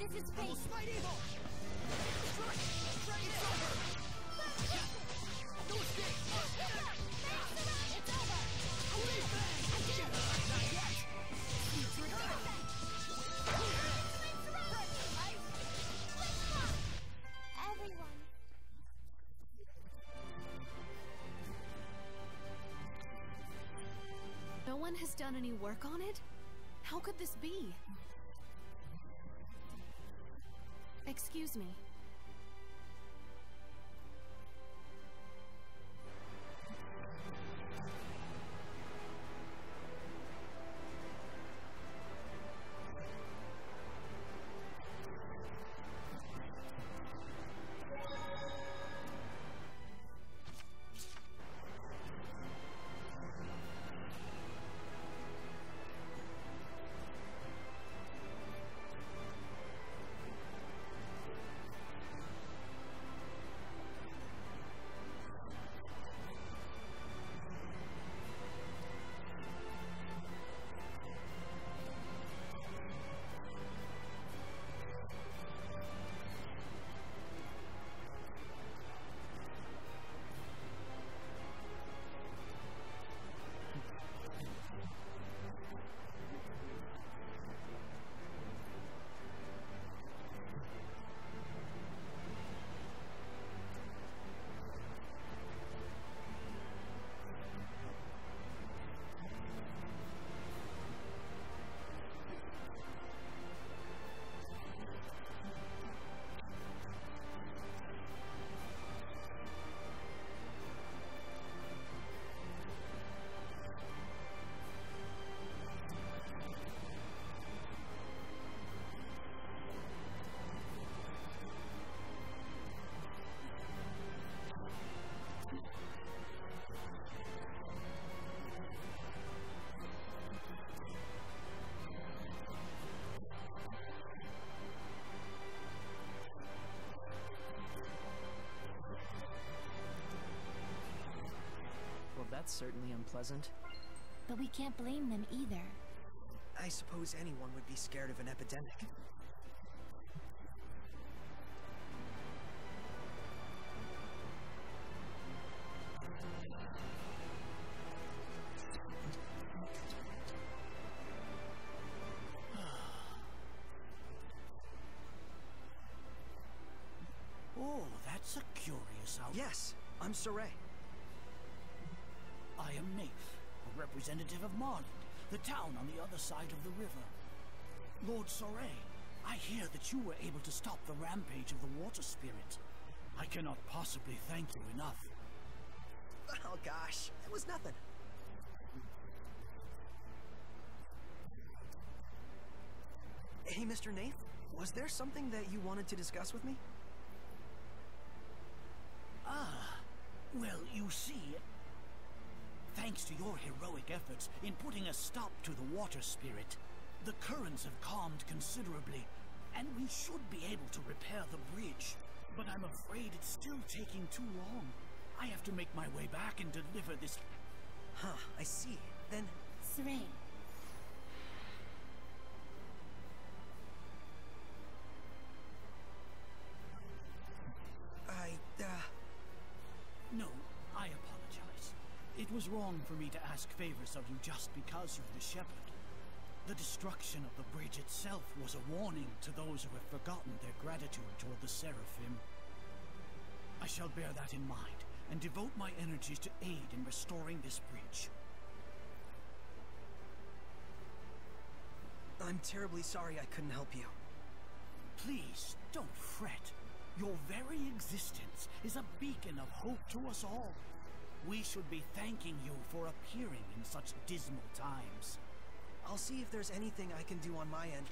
What's his I will smite evil! Strike! Over! No escape! No one has done any work on it? How could this be? Excuse me. That's certainly unpleasant. But we can't blame them either. I suppose anyone would be scared of an epidemic. Oh, that's a curious outfit. Yes, I'm Sorey. Representative of Marlind, the town on the other side of the river. Lord Sorey, I hear that you were able to stop the rampage of the water spirit. I cannot possibly thank you enough. Oh gosh, it was nothing. Hey, Mr. Nath, was there something that you wanted to discuss with me? Ah, well, you see, thanks to your heroic efforts in putting a stop to the water spirit, the currents have calmed considerably, and we should be able to repair the bridge. But I'm afraid it's still taking too long. I have to make my way back and deliver this. Huh, I see. Then, Sorey, was wrong for me to ask favors of you just because you're the shepherd. The destruction of the bridge itself was a warning to those who have forgotten their gratitude toward the Seraphim. I shall bear that in mind and devote my energies to aid in restoring this bridge. I'm terribly sorry I couldn't help you. Please, don't fret. Your very existence is a beacon of hope to us all. We should be thanking you for appearing in such dismal times. I'll see if there's anything I can do on my end.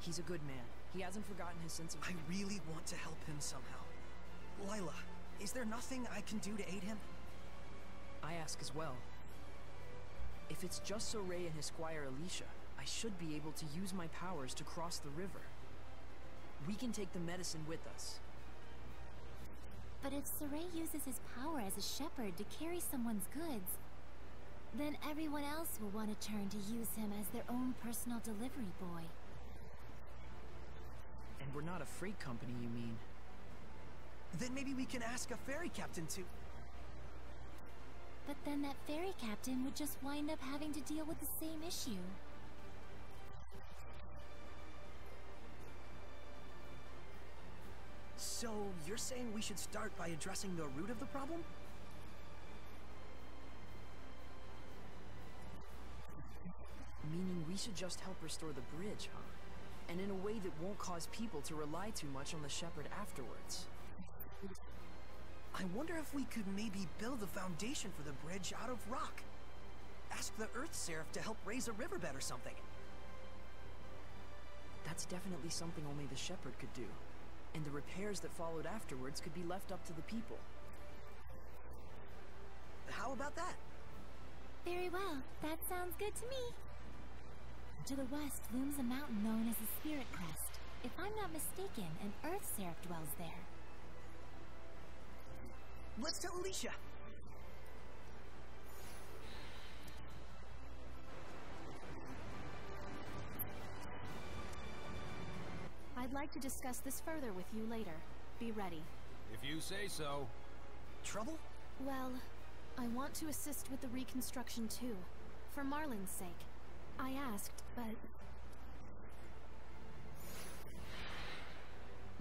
He's a good man. He hasn't forgotten his sense of. I really want to help him somehow. Lailah, is there nothing I can do to aid him? I ask as well. If it's just Sorey and his squire Alisha, I should be able to use my powers to cross the river. We can take the medicine with us. But if Sorey uses his power as a shepherd to carry someone's goods, then everyone else will want to turn to use him as their own personal delivery boy. And we're not a freight company, you mean? Then maybe we can ask a ferry captain to... But then that ferry captain would just wind up having to deal with the same issue. So, you're saying we should start by addressing the root of the problem? Meaning we should just help restore the bridge, huh? And in a way that won't cause people to rely too much on the Shepherd afterwards. I wonder if we could maybe build a foundation for the bridge out of rock. Ask the Earth Seraph to help raise a riverbed or something. That's definitely something only the Shepherd could do. And the repairs that followed afterwards could be left up to the people. How about that? Very well. That sounds good to me. To the west looms a mountain known as the Spirit Crest. If I'm not mistaken, an Earth Seraph dwells there. Let's tell Alisha. I'd like to discuss this further with you later. Be ready. If you say so. Trouble? Well, I want to assist with the reconstruction too. For Marlind's sake. I asked, but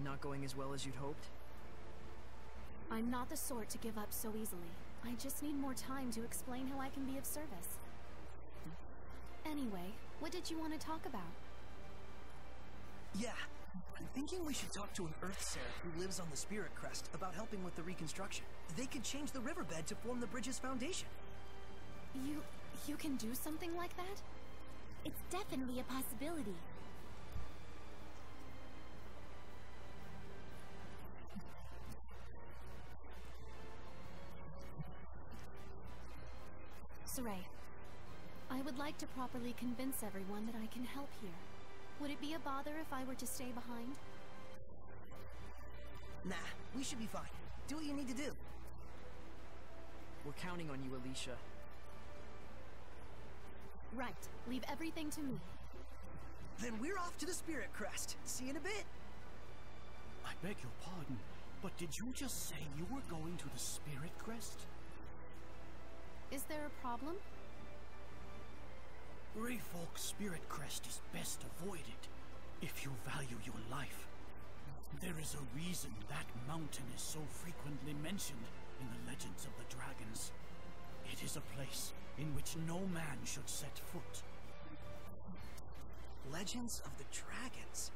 Not going as well as you'd hoped? I'm not the sort to give up so easily. I just need more time to explain how I can be of service. Anyway, what did you want to talk about? Yeah. I'm thinking we should talk to an Earth Seraph who lives on the Spirit Crest about helping with the reconstruction. They could change the riverbed to form the bridge's foundation. You... you can do something like that? It's definitely a possibility. Sorey, I would like to properly convince everyone that I can help here. Would it be a bother if I were to stay behind? Nah, we should be fine. Do what you need to do. We're counting on you, Alisha. Right. Leave everything to me. Then we're off to the Spirit Crest. See you in a bit. I beg your pardon, but did you just say you were going to the Spirit Crest? Is there a problem? Rayfalke Spirit Crest is best avoided if you value your life. There is a reason that mountain is so frequently mentioned in the legends of the dragons. It is a place in which no man should set foot. Legends of the Dragons.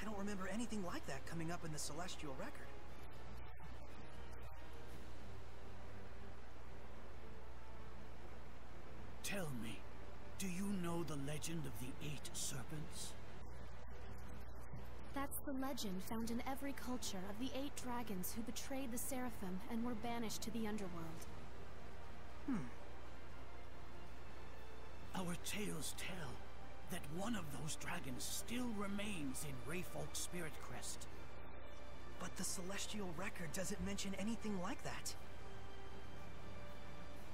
I don't remember anything like that coming up in the Celestial Record. Tell me, do you know the legend of the Eight Serpents? That's the legend found in every culture of the eight dragons who betrayed the Seraphim and were banished to the underworld. Hmm. Our tales tell that one of those dragons still remains in Rayfalke Spirit Crest. But the Celestial Record doesn't mention anything like that.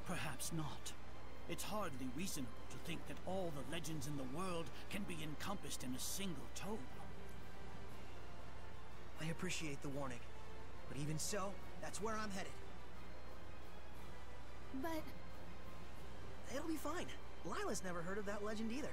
Perhaps not. It's hardly reasonable to think that all the legends in the world can be encompassed in a single tome. I appreciate the warning. But even so, that's where I'm headed. But It'll be fine. Lailah's never heard of that legend either.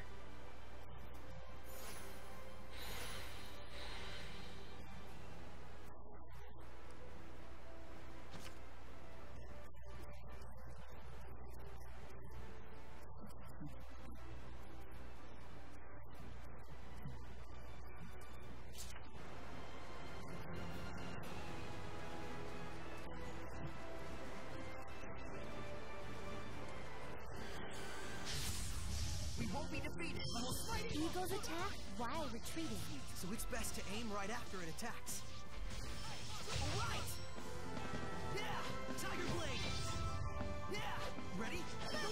Retreating. So it's best to aim right after it attacks. All right! Yeah! Tiger Blade! Yeah! Ready? No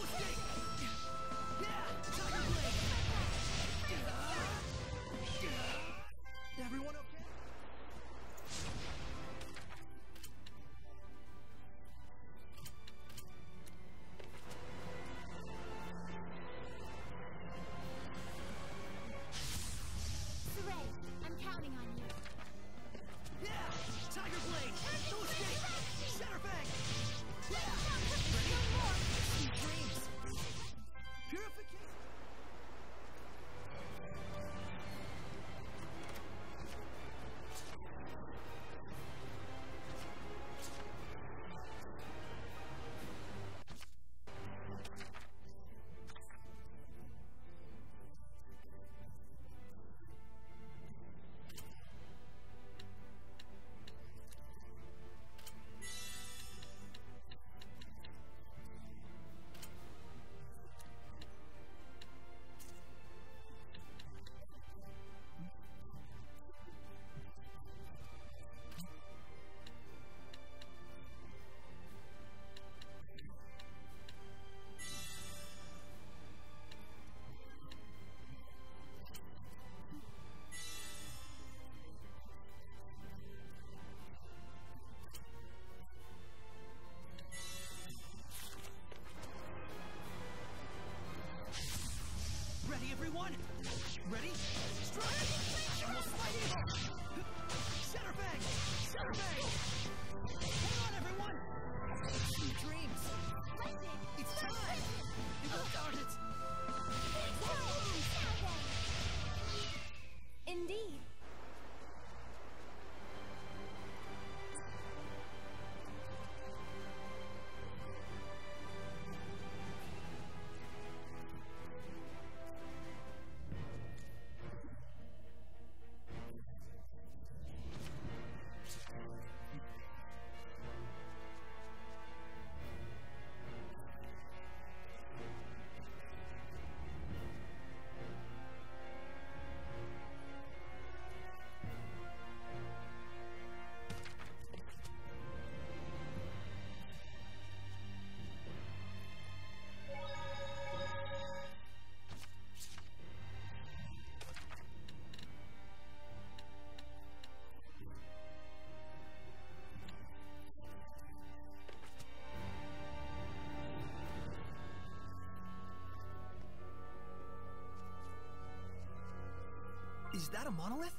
Is that a monolith?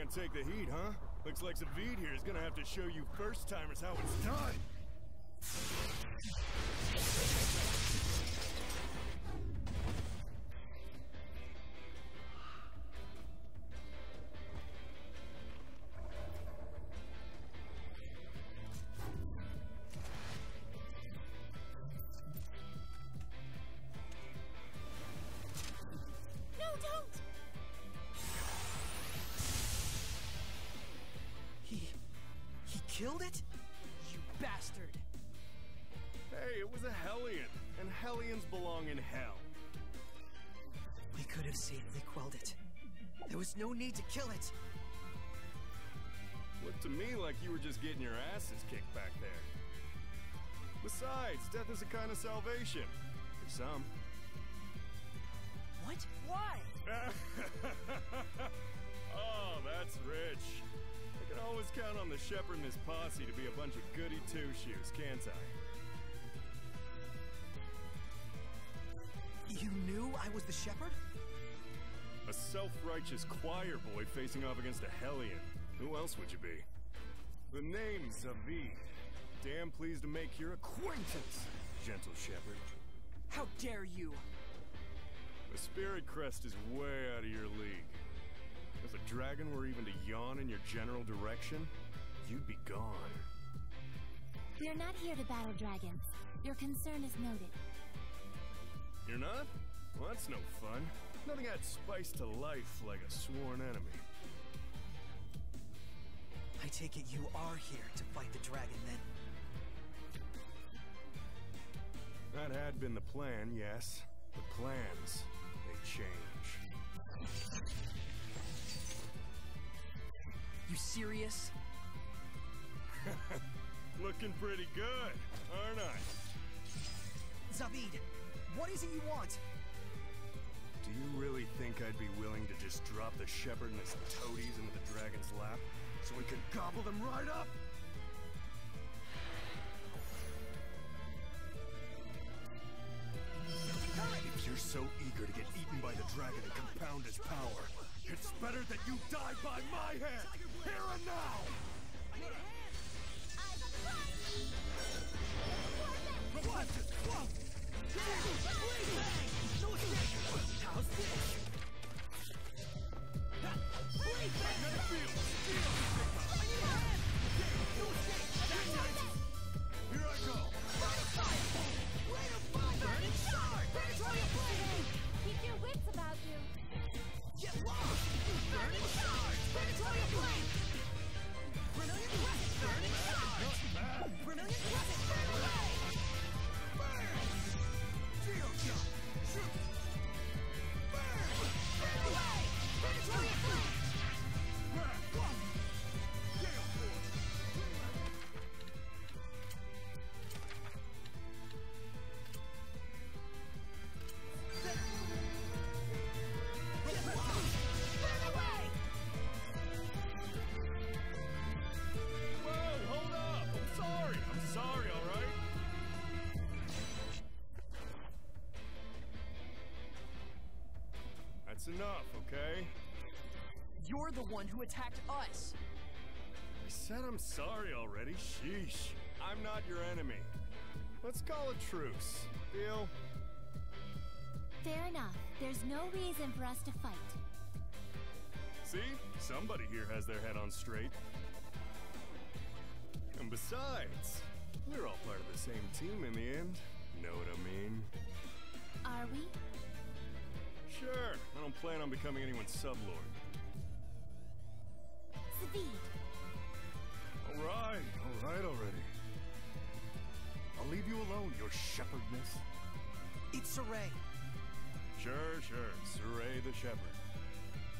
Can't take the heat, huh? Looks like Zaveid here is gonna have to show you first-timers how it's done. Killed it? You bastard! Hey, it was a Hellion, and Hellions belong in hell. We could have safely quelled it. There was no need to kill it. Looked to me like you were just getting your asses kicked back there. Besides, death is a kind of salvation. For some. What? Why? oh, that's rich. I can always count on the shepherd and his posse to be a bunch of goody two-shoes, can't I? You knew I was the shepherd? A self-righteous choir boy facing off against a Hellion. Who else would you be? The name's Zaveid. Damn pleased to make your acquaintance, gentle shepherd. How dare you! The Spirit Crest is way out of your league. If a dragon were even to yawn in your general direction, you'd be gone. We're not here to battle dragons. Your concern is noted. You're not? Well, that's no fun. Nothing adds spice to life like a sworn enemy. I take it you are here to fight the dragon then. That had been the plan, yes. The plans, they change. You serious? Looking pretty good, aren't I? Zaveid, what is it you want? Do you really think I'd be willing to just drop the shepherd and his toadies into the dragon's lap so we could gobble them right up? If you're so eager to get eaten by the dragon and compound his power, it's better that you die by my hand, here and now! What? Whoa! How's this? Here enough, okay? You're the one who attacked us! I said I'm sorry already. Sheesh. I'm not your enemy. Let's call a truce. Deal? Fair enough. There's no reason for us to fight. See? Somebody here has their head on straight. And besides, we're all part of the same team in the end. Know what I mean? Are we? Sure, I don't plan on becoming anyone's sublord. Zaveid, Alright, alright already. I'll leave you alone, your shepherdness. It's Sorey. Sure, sure, Sorey the shepherd.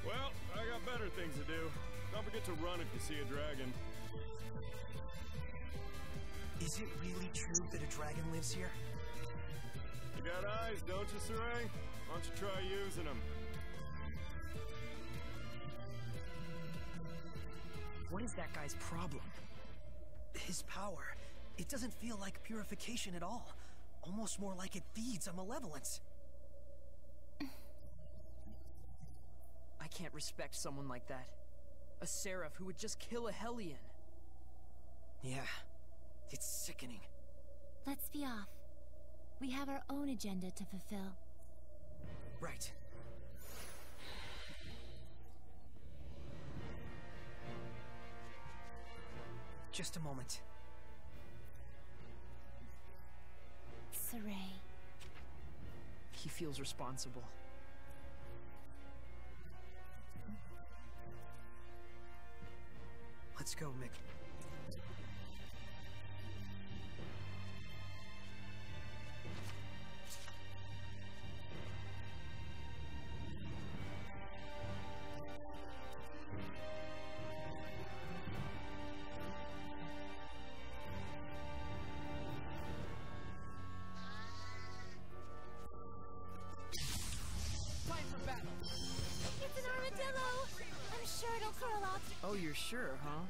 Well, I got better things to do. Don't forget to run if you see a dragon. Is it really true that a dragon lives here? You got eyes, don't you, Sorey? Why don't you try using them? What is that guy's problem? His power. It doesn't feel like purification at all. Almost more like it feeds on malevolence. I can't respect someone like that. A seraph who would just kill a Hellion. Yeah, it's sickening. let's be off. We have our own agenda to fulfill. Right. Just a moment. Sorey. He feels responsible. Let's go, Mick. Oh, you're sure, huh?